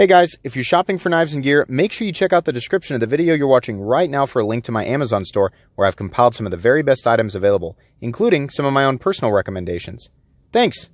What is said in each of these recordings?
Hey guys, if you're shopping for knives and gear, make sure you check out the description of the video you're watching right now for a link to my Amazon store where I've compiled some of the very best items available, including some of my own personal recommendations. Thanks!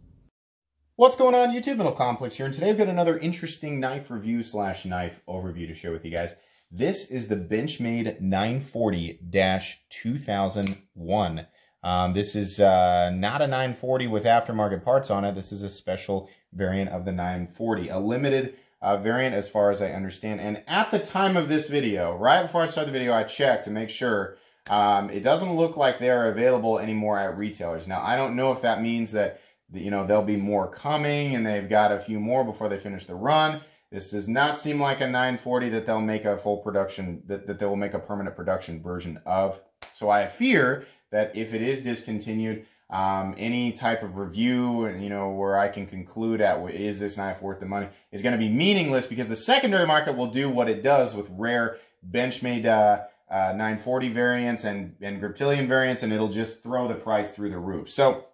What's going on YouTube? Metal Complex here, and today I've got another interesting knife review slash knife overview to share with you guys. This is the Benchmade 940-2001. Um, this is uh, not a 940 with aftermarket parts on it. This is a special variant of the 940, a limited uh, variant as far as I understand. And at the time of this video, right before I started the video, I checked to make sure um, it doesn't look like they're available anymore at retailers. Now, I don't know if that means that, you know, there'll be more coming and they've got a few more before they finish the run. This does not seem like a 940 that they'll make a full production, that, that they will make a permanent production version of. So I fear that if it is discontinued, um, any type of review, you know, where I can conclude at is this knife worth the money is going to be meaningless because the secondary market will do what it does with rare Benchmade uh, uh, 940 variants and, and Griptilian variants, and it'll just throw the price through the roof. So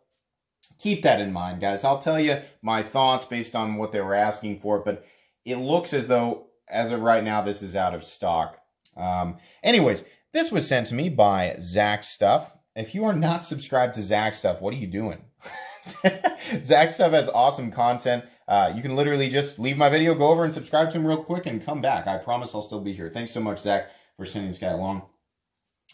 keep that in mind, guys. I'll tell you my thoughts based on what they were asking for, but it looks as though, as of right now, this is out of stock. Um, anyways, this was sent to me by Zach Stuff if you are not subscribed to Zach Stuff, what are you doing? Zach Stuff has awesome content. Uh, you can literally just leave my video, go over and subscribe to him real quick and come back. I promise I'll still be here. Thanks so much, Zach, for sending this guy along.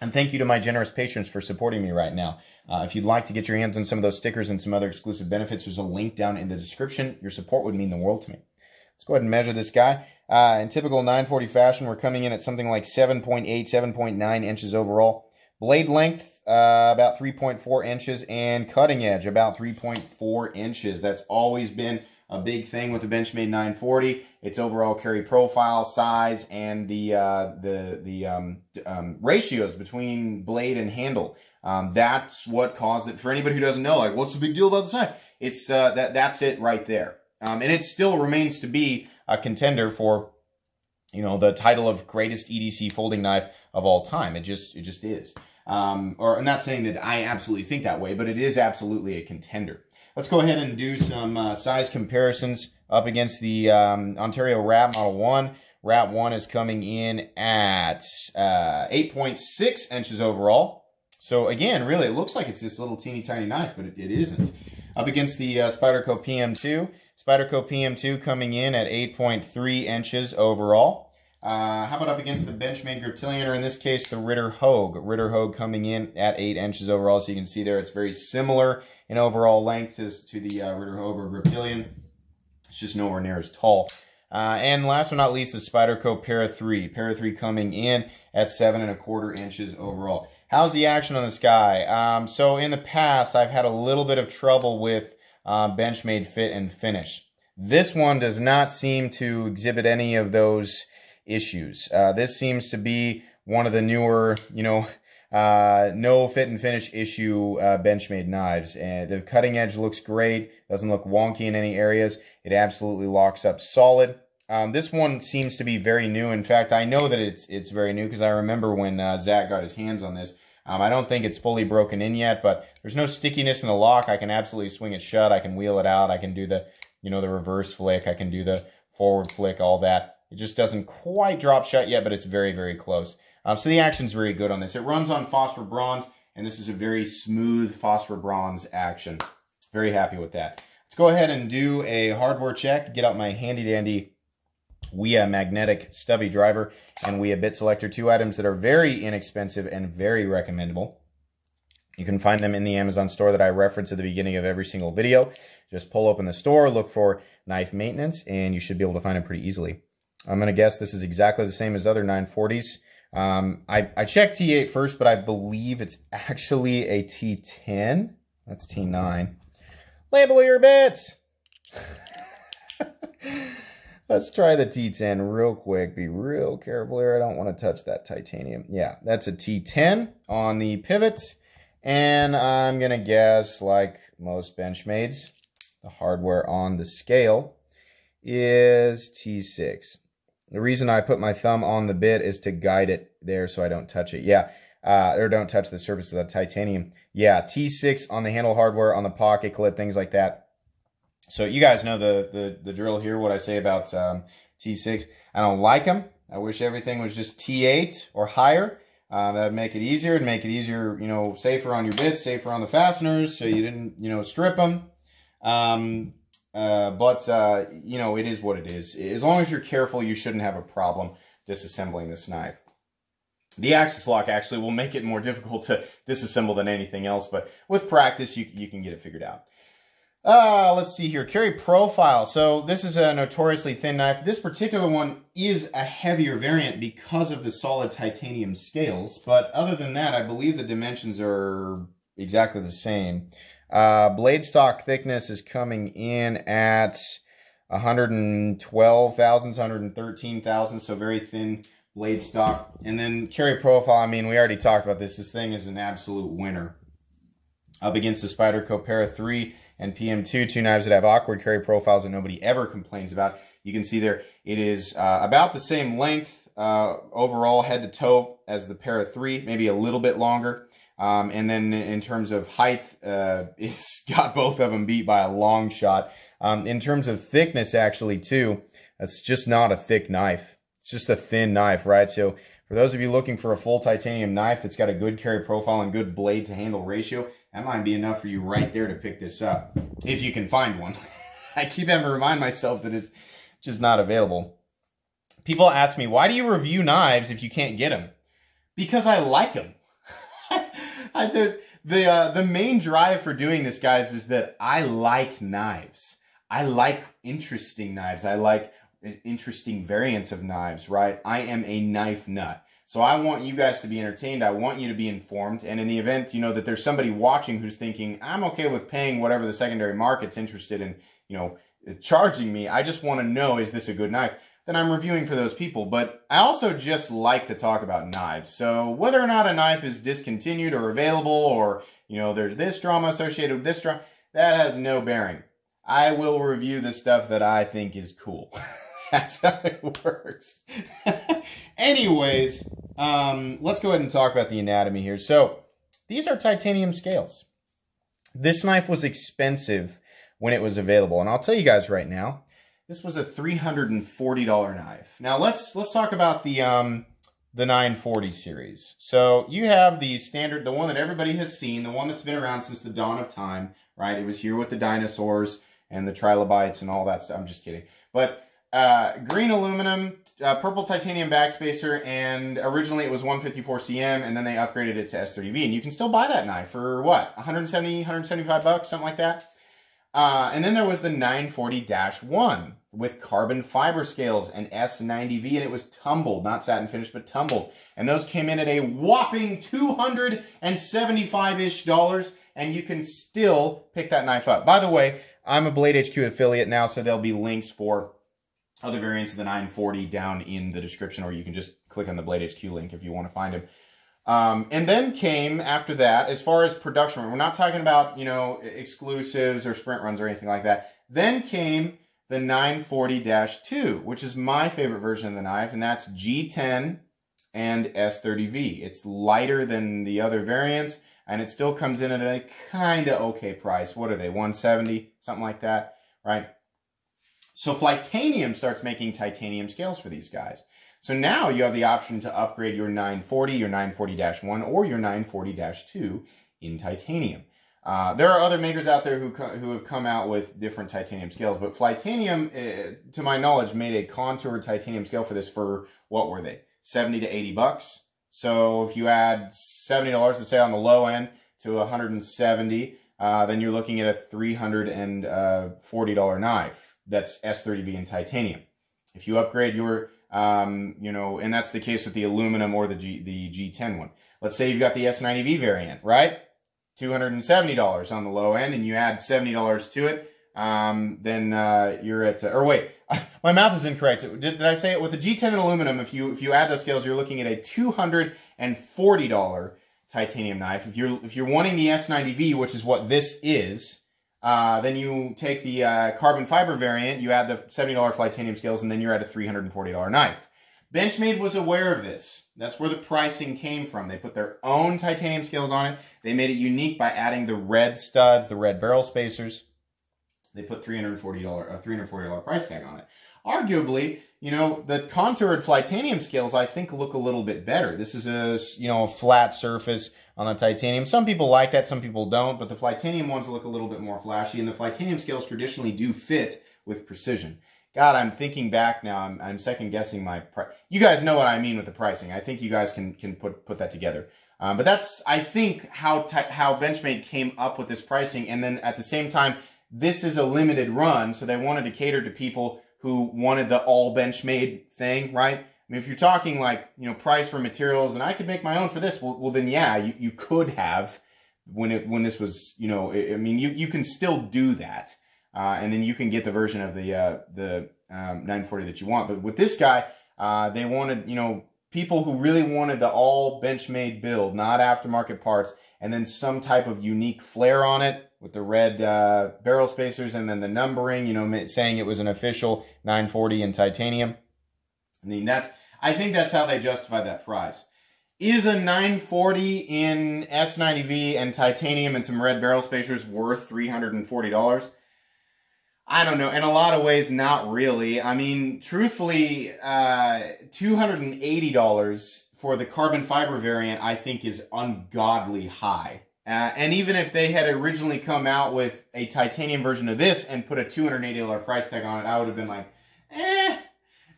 And thank you to my generous patrons for supporting me right now. Uh, if you'd like to get your hands on some of those stickers and some other exclusive benefits, there's a link down in the description. Your support would mean the world to me. Let's go ahead and measure this guy. Uh, in typical 940 fashion, we're coming in at something like 7.8, 7.9 inches overall. Blade length, uh, about 3.4 inches, and cutting edge, about 3.4 inches. That's always been a big thing with the Benchmade 940. Its overall carry profile, size, and the uh, the the um, um, ratios between blade and handle. Um, that's what caused it. For anybody who doesn't know, like, what's the big deal about this knife? It's uh, that that's it right there. Um, and it still remains to be a contender for, you know, the title of greatest EDC folding knife of all time. It just it just is. Um, or I'm not saying that I absolutely think that way, but it is absolutely a contender. Let's go ahead and do some uh, size comparisons up against the um, Ontario Rat Model 1. Rat 1 is coming in at uh, 8.6 inches overall. So again, really, it looks like it's this little teeny tiny knife, but it, it isn't. Up against the uh, Spyderco PM2. Spyderco PM2 coming in at 8.3 inches overall. Uh, how about up against the Benchmade Griptilian, or in this case, the Ritter Hogue. Ritter Hogue coming in at 8 inches overall, so you can see there it's very similar in overall length to, to the uh, Ritter Hogue or Griptilian. It's just nowhere near as tall. Uh, and last but not least, the Spyderco Para 3. Para 3 coming in at 7 and a quarter inches overall. How's the action on this guy? Um, so in the past, I've had a little bit of trouble with uh, Benchmade fit and finish. This one does not seem to exhibit any of those issues. Uh, this seems to be one of the newer, you know, uh, no fit and finish issue uh, Benchmade knives. And the cutting edge looks great. Doesn't look wonky in any areas. It absolutely locks up solid. Um, this one seems to be very new. In fact, I know that it's it's very new because I remember when uh, Zach got his hands on this. Um, I don't think it's fully broken in yet, but there's no stickiness in the lock. I can absolutely swing it shut. I can wheel it out. I can do the, you know, the reverse flick. I can do the forward flick, all that. It just doesn't quite drop shut yet, but it's very, very close. Uh, so the action's very good on this. It runs on phosphor bronze, and this is a very smooth phosphor bronze action. Very happy with that. Let's go ahead and do a hardware check. Get out my handy dandy Wiha magnetic stubby driver and Wiha bit selector, two items that are very inexpensive and very recommendable. You can find them in the Amazon store that I reference at the beginning of every single video. Just pull open the store, look for knife maintenance, and you should be able to find them pretty easily. I'm going to guess this is exactly the same as other 940s. Um, I, I checked T8 first, but I believe it's actually a T10. That's T9. Label your bits! Let's try the T10 real quick. Be real careful here. I don't want to touch that titanium. Yeah, that's a T10 on the pivots. And I'm going to guess, like most Benchmades, the hardware on the scale is T6. The reason I put my thumb on the bit is to guide it there so I don't touch it. Yeah, uh, or don't touch the surface of the titanium. Yeah, T6 on the handle hardware, on the pocket clip, things like that. So you guys know the the, the drill here, what I say about um, T6. I don't like them. I wish everything was just T8 or higher. Uh, that would make it easier. It'd make it easier, you know, safer on your bits, safer on the fasteners, so you didn't, you know, strip them. Um, uh, but, uh, you know, it is what it is. As long as you're careful, you shouldn't have a problem disassembling this knife. The axis lock actually will make it more difficult to disassemble than anything else, but with practice, you, you can get it figured out. Uh, let's see here. Carry profile. So this is a notoriously thin knife. This particular one is a heavier variant because of the solid titanium scales. But other than that, I believe the dimensions are exactly the same. Uh, blade stock thickness is coming in at 112 thousandths, 113 thousandths, so very thin blade stock. And then carry profile, I mean, we already talked about this. This thing is an absolute winner. Up against the Spyderco Para 3 and PM2, two knives that have awkward carry profiles that nobody ever complains about. You can see there it is uh, about the same length uh, overall head to toe as the Para 3, maybe a little bit longer. Um, and then in terms of height, uh, it's got both of them beat by a long shot. Um, in terms of thickness, actually, too, it's just not a thick knife. It's just a thin knife, right? So for those of you looking for a full titanium knife that's got a good carry profile and good blade to handle ratio, that might be enough for you right there to pick this up, if you can find one. I keep having to remind myself that it's just not available. People ask me, why do you review knives if you can't get them? Because I like them. I, the the, uh, the main drive for doing this, guys, is that I like knives. I like interesting knives. I like interesting variants of knives, right? I am a knife nut. So I want you guys to be entertained. I want you to be informed. And in the event, you know, that there's somebody watching who's thinking, I'm okay with paying whatever the secondary market's interested in, you know, charging me. I just want to know, is this a good knife? Then I'm reviewing for those people. But I also just like to talk about knives. So whether or not a knife is discontinued or available or, you know, there's this drama associated with this drama, that has no bearing. I will review the stuff that I think is cool. That's how it works. Anyways, um, let's go ahead and talk about the anatomy here. So these are titanium scales. This knife was expensive when it was available. And I'll tell you guys right now, this was a $340 knife. Now let's let's talk about the um, the 940 series. So you have the standard, the one that everybody has seen, the one that's been around since the dawn of time, right? It was here with the dinosaurs and the trilobites and all that stuff. I'm just kidding. But uh, green aluminum, uh, purple titanium backspacer, and originally it was 154CM, and then they upgraded it to S30V. And you can still buy that knife for what, 170, 175 bucks, something like that. Uh, and then there was the 940-1 with carbon fiber scales and S90V, and it was tumbled, not satin finished, but tumbled. And those came in at a whopping 275-ish dollars, and you can still pick that knife up. By the way, I'm a Blade HQ affiliate now, so there'll be links for other variants of the 940 down in the description, or you can just click on the Blade HQ link if you want to find them. Um, and then came after that, as far as production, we're not talking about, you know, exclusives or sprint runs or anything like that. Then came the 940-2, which is my favorite version of the knife, and that's G10 and S30V. It's lighter than the other variants, and it still comes in at a kind of okay price. What are they, 170 something like that, right? So Flytanium starts making titanium scales for these guys. So now you have the option to upgrade your 940, your 940-1, or your 940-2 in titanium. Uh, there are other makers out there who, who have come out with different titanium scales, but Flytanium, uh, to my knowledge, made a contoured titanium scale for this for, what were they, 70 to 80 bucks. So if you add $70, to say on the low end, to 170, uh, then you're looking at a $340 knife that's S30V in titanium. If you upgrade your, um, you know, and that's the case with the aluminum or the G, the G10 one. Let's say you've got the S90V variant, right? $270 on the low end and you add $70 to it, um, then uh, you're at, or wait, my math is incorrect. Did, did I say it? With the G10 and aluminum, if you if you add those scales, you're looking at a $240 titanium knife. If you're if you're wanting the S90V, which is what this is, uh, then you take the uh, carbon fiber variant, you add the $70 titanium scales, and then you're at a $340 knife. Benchmade was aware of this. That's where the pricing came from. They put their own titanium scales on it. They made it unique by adding the red studs, the red barrel spacers. They put $340, a $340 price tag on it. arguably, you know, the contoured Flytanium scales I think look a little bit better. This is a, you know, a flat surface on the titanium. Some people like that, some people don't, but the Flytanium ones look a little bit more flashy, and the Flytanium scales traditionally do fit with precision. God, I'm thinking back now. I'm, I'm second guessing my price. You guys know what I mean with the pricing. I think you guys can can put put that together. Um, but that's I think how how Benchmade came up with this pricing, and then at the same time, this is a limited run, so they wanted to cater to people who wanted the all Benchmade thing, right? I mean, if you're talking like you know price for materials, and I could make my own for this, well, well then yeah, you, you could have when it when this was you know I mean you you can still do that, uh, and then you can get the version of the uh, the um, 940 that you want. But with this guy, uh, they wanted you know people who really wanted the all Benchmade build, not aftermarket parts, and then some type of unique flair on it with the red uh, barrel spacers and then the numbering, you know, saying it was an official 940 in titanium. I mean, that's, I think that's how they justified that price. Is a 940 in S90V and titanium and some red barrel spacers worth $340? I don't know. In a lot of ways, not really. I mean, truthfully, uh, $280 for the carbon fiber variant, I think is ungodly high. Uh, and even if they had originally come out with a titanium version of this and put a $280 price tag on it, I would have been like, eh,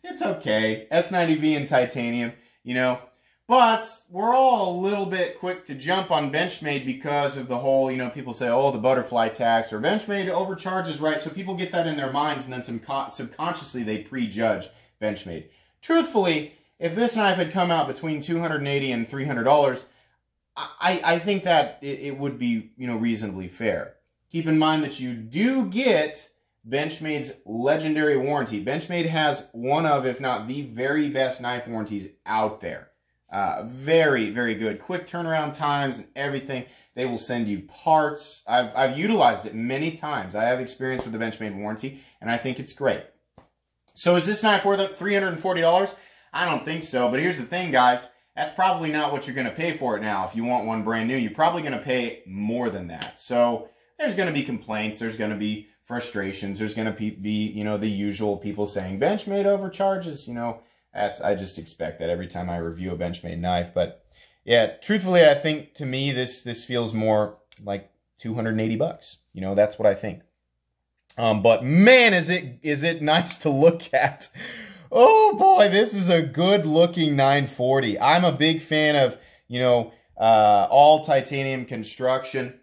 it's okay. S90V and titanium, you know. But we're all a little bit quick to jump on Benchmade because of the whole, you know, people say, oh, the butterfly tax or Benchmade overcharges, right? So people get that in their minds and then some subconsciously they prejudge Benchmade. Truthfully, if this knife had come out between 280 and $300, I, I think that it, it would be, you know, reasonably fair. Keep in mind that you do get Benchmade's legendary warranty. Benchmade has one of, if not the very best knife warranties out there. Uh, very, very good. Quick turnaround times and everything. They will send you parts. I've, I've utilized it many times. I have experience with the Benchmade warranty, and I think it's great. So is this knife worth $340? I don't think so, but here's the thing, guys. That's probably not what you're going to pay for it now. If you want one brand new, you're probably going to pay more than that. So there's going to be complaints. There's going to be frustrations. There's going to be, you know, the usual people saying Benchmade overcharges. You know, that's I just expect that every time I review a Benchmade knife. But yeah, truthfully, I think to me this this feels more like 280 bucks. You know, that's what I think. Um, but man, is it is it nice to look at. Oh boy, this is a good looking 940. I'm a big fan of, you know, uh, all titanium construction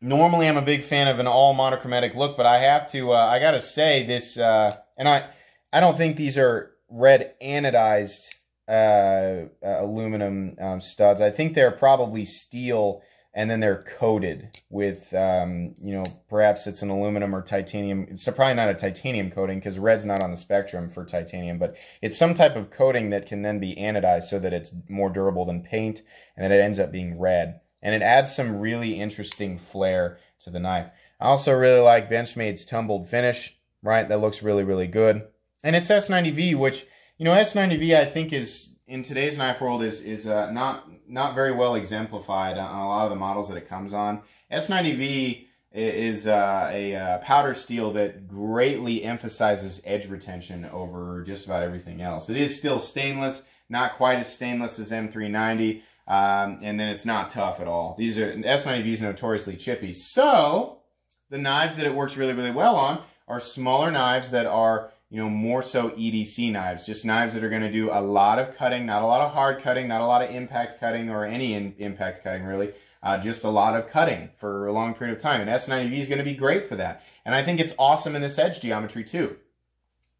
normally I'm a big fan of an all monochromatic look, but I have to, uh, I gotta say this, uh, and I, I don't think these are red anodized uh, uh, aluminum um, studs. I think they're probably steel, and then they're coated with, um, you know, perhaps it's an aluminum or titanium. It's probably not a titanium coating because red's not on the spectrum for titanium, but it's some type of coating that can then be anodized so that it's more durable than paint, and that it ends up being red and it adds some really interesting flair to the knife. I also really like Benchmade's tumbled finish, right? That looks really, really good. And it's S90V, which, you know, S90V I think is, in today's knife world, is is uh, not not very well exemplified on a lot of the models that it comes on. S90V is uh, a uh, powder steel that greatly emphasizes edge retention over just about everything else. It is still stainless, not quite as stainless as M390, um, and then it's not tough at all. These are S90V is notoriously chippy. So the knives that it works really, really well on are smaller knives that are, you know, more so EDC knives. Just knives that are going to do a lot of cutting, not a lot of hard cutting, not a lot of impact cutting or any in, impact cutting really. Uh, just a lot of cutting for a long period of time. And S90V is going to be great for that. And I think it's awesome in this edge geometry too.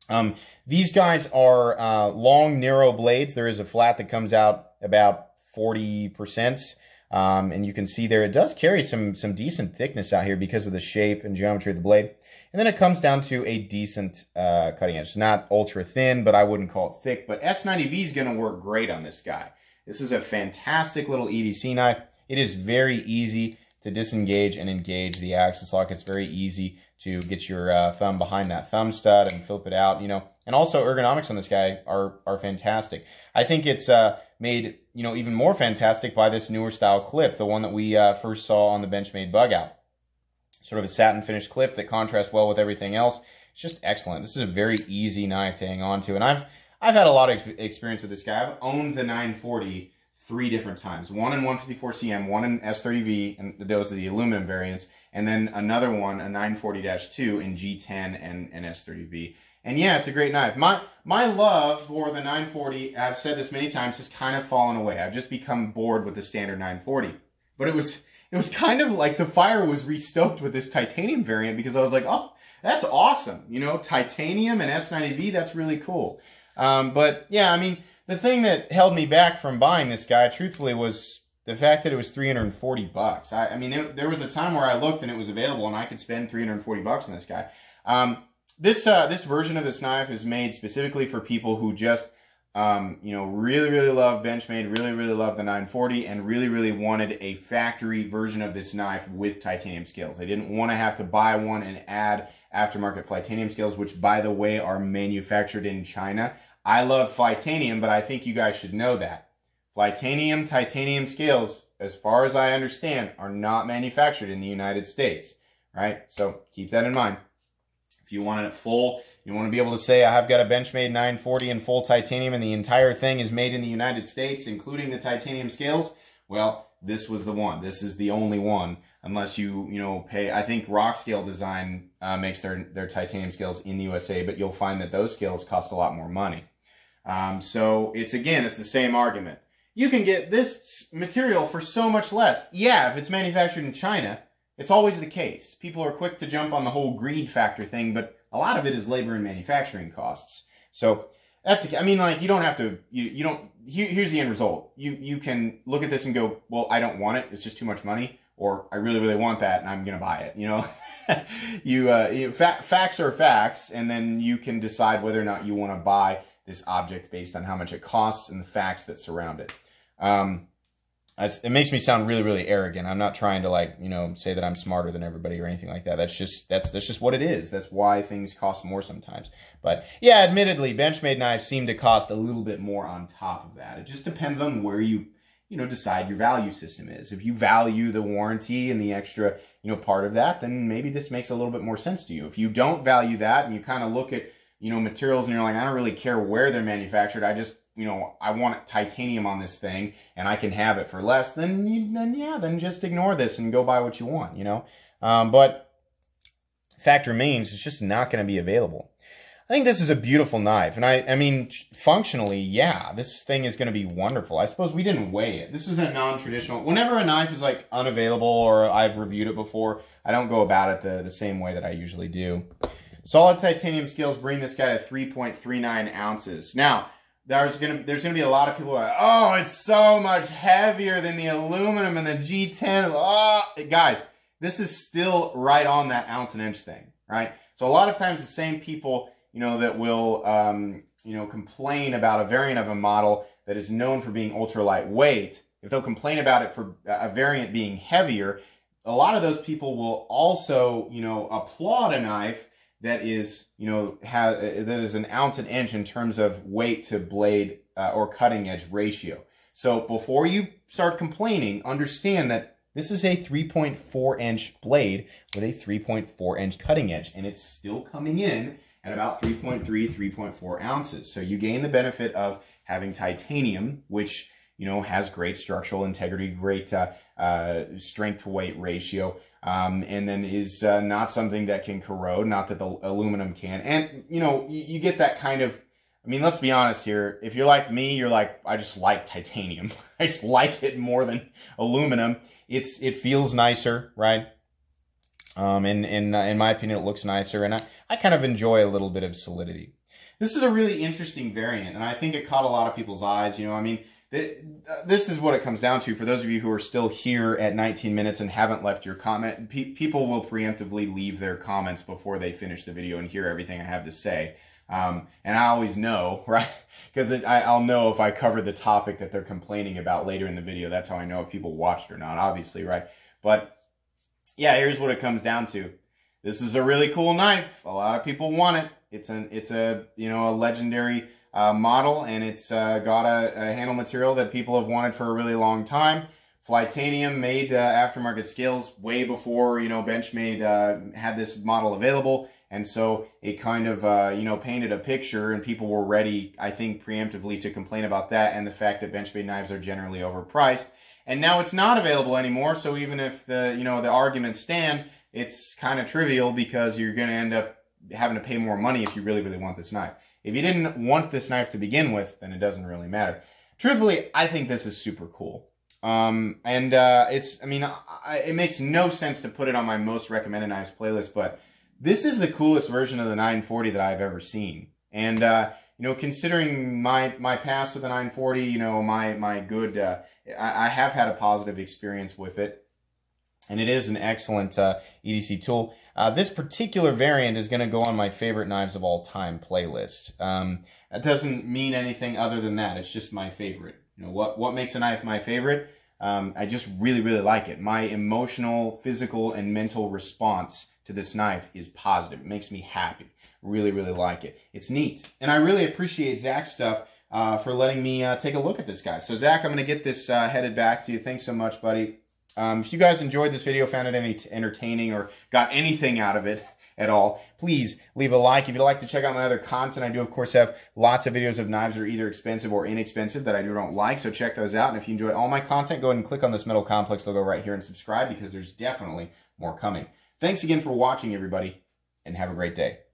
Um, these guys are uh, long, narrow blades. There is a flat that comes out about 40%. Um, and you can see there, it does carry some, some decent thickness out here because of the shape and geometry of the blade. And then it comes down to a decent uh, cutting edge. It's not ultra thin, but I wouldn't call it thick. But S90V is going to work great on this guy. This is a fantastic little EDC knife. It is very easy to disengage and engage the axis lock. It's very easy to get your uh, thumb behind that thumb stud and flip it out, you know. And also ergonomics on this guy are are fantastic. I think it's uh, made you know even more fantastic by this newer style clip, the one that we uh, first saw on the Benchmade Bugout. Sort of a satin finish clip that contrasts well with everything else. It's just excellent. This is a very easy knife to hang on to. And I've, I've had a lot of experience with this guy. I've owned the 940 three different times. One in 154CM, one in S30V, and those are the aluminum variants, and then another one, a 940-2 in G10 and, and S30V. And yeah, it's a great knife. My my love for the 940, I've said this many times, has kind of fallen away. I've just become bored with the standard 940. But it was it was kind of like the fire was restoked with this titanium variant because I was like, oh, that's awesome. You know, titanium and S90V, that's really cool. Um, but yeah, I mean, the thing that held me back from buying this guy, truthfully, was the fact that it was 340 bucks. I, I mean, it, there was a time where I looked and it was available and I could spend 340 bucks on this guy. Um, this, uh, this version of this knife is made specifically for people who just, um, you know, really, really love Benchmade, really, really love the 940, and really, really wanted a factory version of this knife with titanium scales. They didn't want to have to buy one and add aftermarket titanium scales, which, by the way, are manufactured in China. I love titanium, but I think you guys should know that. Titanium, titanium scales, as far as I understand, are not manufactured in the United States, right? So keep that in mind. If you want it full, you want to be able to say, I have got a Benchmade 940 in full titanium and the entire thing is made in the United States, including the titanium scales, well, this was the one. This is the only one, unless you, you know, pay. I think Rock Scale Design uh, makes their, their titanium scales in the USA, but you'll find that those scales cost a lot more money. Um, so it's again, it's the same argument. You can get this material for so much less. Yeah, if it's manufactured in China, it's always the case. People are quick to jump on the whole greed factor thing, but a lot of it is labor and manufacturing costs. So that's, I mean, like, you don't have to, you, you don't, here, here's the end result. You, you can look at this and go, well, I don't want it. It's just too much money. Or I really, really want that and I'm going to buy it. You know, you, uh, you, fa facts are facts. And then you can decide whether or not you want to buy this object based on how much it costs and the facts that surround it. Um, it makes me sound really, really arrogant. I'm not trying to like, you know, say that I'm smarter than everybody or anything like that. That's just, that's, that's just what it is. That's why things cost more sometimes. But yeah, admittedly, Benchmade knives seem to cost a little bit more on top of that. It just depends on where you, you know, decide your value system is. If you value the warranty and the extra, you know, part of that, then maybe this makes a little bit more sense to you. If you don't value that and you kind of look at, you know, materials and you're like, I don't really care where they're manufactured. I just, you know, I want titanium on this thing and I can have it for less, then, then yeah, then just ignore this and go buy what you want, you know? Um, but fact remains, it's just not going to be available. I think this is a beautiful knife. And I, I mean, functionally, yeah, this thing is going to be wonderful. I suppose we didn't weigh it. This is a non-traditional. Whenever a knife is like unavailable or I've reviewed it before, I don't go about it the, the same way that I usually do. Solid titanium scales bring this guy to 3.39 ounces. Now, there's gonna there's gonna be a lot of people like, oh, it's so much heavier than the aluminum and the G10. Oh, guys, this is still right on that ounce and inch thing, right? So a lot of times the same people, you know, that will um, you know complain about a variant of a model that is known for being ultra lightweight, if they'll complain about it for a variant being heavier, a lot of those people will also, you know, applaud a knife that is, you know, has, uh, that is an ounce an inch in terms of weight to blade uh, or cutting edge ratio. So before you start complaining, understand that this is a 3.4 inch blade with a 3.4 inch cutting edge, and it's still coming in at about 3.3, 3.4 ounces. So you gain the benefit of having titanium, which you know has great structural integrity, great uh, uh, strength to weight ratio, um, and then is uh, not something that can corrode, not that the aluminum can. And, you know, you, you, get that kind of, I mean, let's be honest here. If you're like me, you're like, I just like titanium. I just like it more than aluminum. It's, it feels nicer, right? Um, and, and uh, in my opinion, it looks nicer. And I, I kind of enjoy a little bit of solidity. This is a really interesting variant, and I think it caught a lot of people's eyes. You know, I mean, this is what it comes down to. For those of you who are still here at 19 minutes and haven't left your comment, pe people will preemptively leave their comments before they finish the video and hear everything I have to say. Um, and I always know, right? Because I'll know if I cover the topic that they're complaining about later in the video. That's how I know if people watched or not, obviously, right? But yeah, here's what it comes down to. This is a really cool knife. A lot of people want it. It's an, it's a, you know, a legendary uh, model, and it's uh, got a, a, handle material that people have wanted for a really long time. Flytanium made uh, aftermarket scales way before, you know, Benchmade uh, had this model available, And so it kind of, uh, you know, painted a picture and people were ready, I think, preemptively to complain about that and the fact that Benchmade knives are generally overpriced. And now it's not available anymore. So even if the, you know, the arguments stand, it's kind of trivial because you're going to end up having to pay more money if you really, really want this knife. If you didn't want this knife to begin with, then it doesn't really matter. Truthfully, I think this is super cool. Um, and uh, it's, I mean, I, it makes no sense to put it on my most recommended knives playlist, but this is the coolest version of the 940 that I've ever seen. And, uh, you know, considering my, my past with the 940, you know, my, my good, uh, I, I have had a positive experience with it and it is an excellent uh, EDC tool. Uh, this particular variant is going to go on my favorite knives of all time playlist. Um, that doesn't mean anything other than that. It's just my favorite. You know what? What makes a knife my favorite? Um, I just really, really like it. My emotional, physical, and mental response to this knife is positive. It makes me happy. Really, really like it. It's neat, and I really appreciate Zach's stuff. Uh, for letting me uh, take a look at this guy. So Zach, I'm going to get this uh, headed back to you. Thanks so much, buddy. Um, if you guys enjoyed this video, found it any entertaining, or got anything out of it at all, please leave a like. If you'd like to check out my other content, I do, of course, have lots of videos of knives that are either expensive or inexpensive that I do don't like, so check those out. And if you enjoy all my content, go ahead and click on this Metal Complex logo right here and subscribe because there's definitely more coming. Thanks again for watching, everybody, and have a great day.